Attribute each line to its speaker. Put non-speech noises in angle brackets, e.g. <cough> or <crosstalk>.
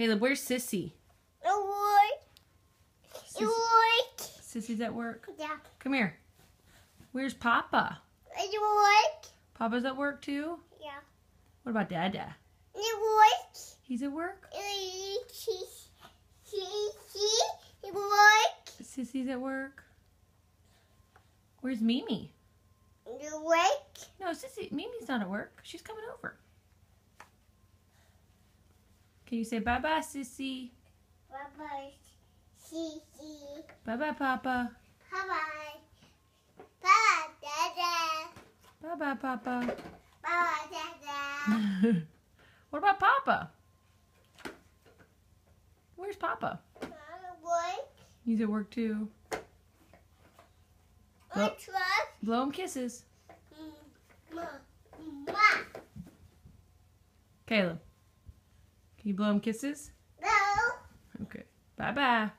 Speaker 1: Caleb, where's Sissy?
Speaker 2: It work. It work.
Speaker 1: Sissy's at work.
Speaker 2: Yeah.
Speaker 1: Come here. Where's Papa?
Speaker 2: It work.
Speaker 1: Papa's at work too?
Speaker 2: Yeah.
Speaker 1: What about Dada?
Speaker 2: It work.
Speaker 1: He's at work?
Speaker 2: It work.
Speaker 1: Sissy's at work? Where's Mimi?
Speaker 2: It work.
Speaker 1: No, Sissy, Mimi's not at work. She's coming over. Can you say bye-bye, Sissy?
Speaker 2: Bye bye. See see.
Speaker 1: Bye-bye, Papa.
Speaker 2: Bye bye. Bye bye, Dada.
Speaker 1: Bye-bye, Papa.
Speaker 2: Bye bye, Dada. <laughs>
Speaker 1: what about Papa? Where's Papa?
Speaker 2: Work.
Speaker 1: He's at work too.
Speaker 2: I trust.
Speaker 1: Blow him kisses.
Speaker 2: Mm, ma. Mm, ma.
Speaker 1: Caleb, can you blow him kisses?
Speaker 2: No.
Speaker 1: Okay. Bye-bye.